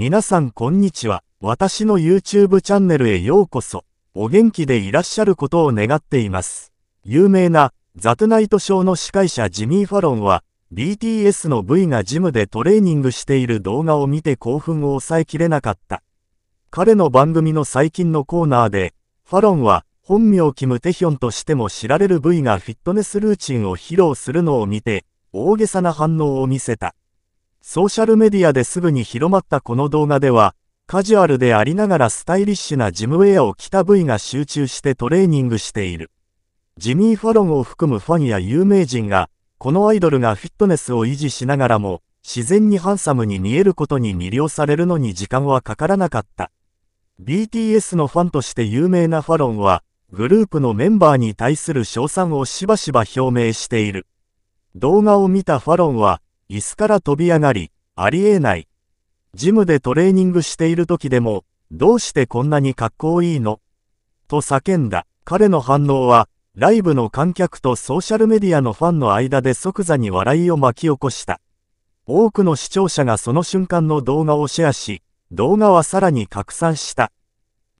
皆さんこんにちは。私の YouTube チャンネルへようこそ。お元気でいらっしゃることを願っています。有名なザトゥナイトショーの司会者ジミー・ファロンは BTS の V がジムでトレーニングしている動画を見て興奮を抑えきれなかった。彼の番組の最近のコーナーで、ファロンは本名キム・テヒョンとしても知られる V がフィットネスルーチンを披露するのを見て、大げさな反応を見せた。ソーシャルメディアですぐに広まったこの動画では、カジュアルでありながらスタイリッシュなジムウェアを着た V が集中してトレーニングしている。ジミー・ファロンを含むファンや有名人が、このアイドルがフィットネスを維持しながらも、自然にハンサムに見えることに魅了されるのに時間はかからなかった。BTS のファンとして有名なファロンは、グループのメンバーに対する称賛をしばしば表明している。動画を見たファロンは、椅子から飛び上がり、ありえない。ジムでトレーニングしている時でも、どうしてこんなにかっこいいの？と叫んだ。彼の反応は、ライブの観客とソーシャルメディアのファンの間で即座に笑いを巻き起こした。多くの視聴者がその瞬間の動画をシェアし、動画はさらに拡散した。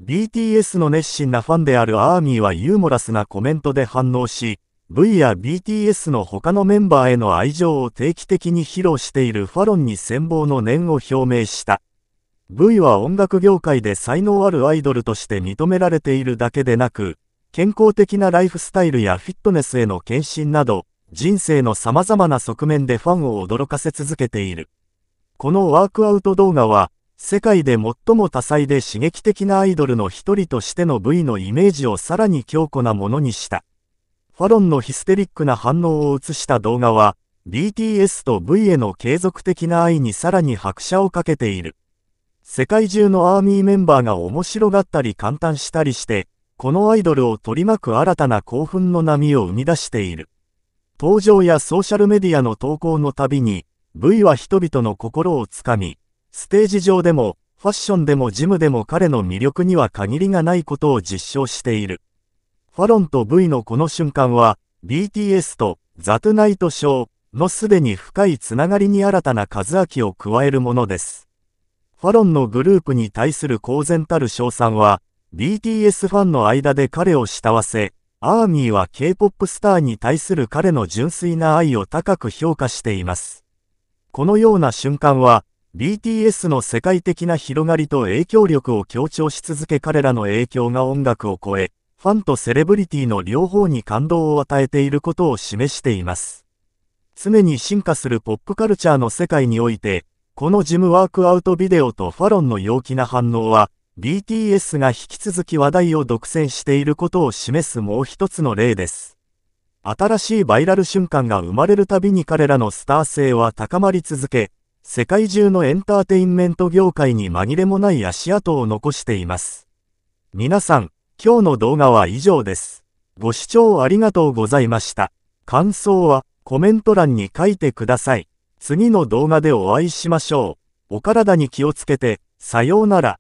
BTS の熱心なファンであるアーミーはユーモラスなコメントで反応し、V や BTS の他のメンバーへの愛情を定期的に披露しているファロンに羨望の念を表明した。V は音楽業界で才能あるアイドルとして認められているだけでなく、健康的なライフスタイルやフィットネスへの献身など、人生の様々な側面でファンを驚かせ続けている。このワークアウト動画は、世界で最も多彩で刺激的なアイドルの一人としての V のイメージをさらに強固なものにした。ファロンのヒステリックな反応を映した動画は、BTS と V への継続的な愛にさらに拍車をかけている。世界中のアーミーメンバーが面白がったり感嘆したりして、このアイドルを取り巻く新たな興奮の波を生み出している。登場やソーシャルメディアの投稿のたびに、V は人々の心をつかみ、ステージ上でも、ファッションでもジムでも彼の魅力には限りがないことを実証している。ファロンと V のこの瞬間は、BTS とザトゥナイトショーのすでに深いつながりに新たな数秋を加えるものです。ファロンのグループに対する公然たる称賛は、BTS ファンの間で彼を慕わせ、アーミーは K-POP スターに対する彼の純粋な愛を高く評価しています。このような瞬間は、BTS の世界的な広がりと影響力を強調し続け彼らの影響が音楽を超え、ファンとセレブリティの両方に感動を与えていることを示しています。常に進化するポップカルチャーの世界において、このジムワークアウトビデオとファロンの陽気な反応は、BTS が引き続き話題を独占していることを示すもう一つの例です。新しいバイラル瞬間が生まれるたびに彼らのスター性は高まり続け、世界中のエンターテインメント業界に紛れもない足跡を残しています。皆さん、今日の動画は以上です。ご視聴ありがとうございました。感想はコメント欄に書いてください。次の動画でお会いしましょう。お体に気をつけて、さようなら。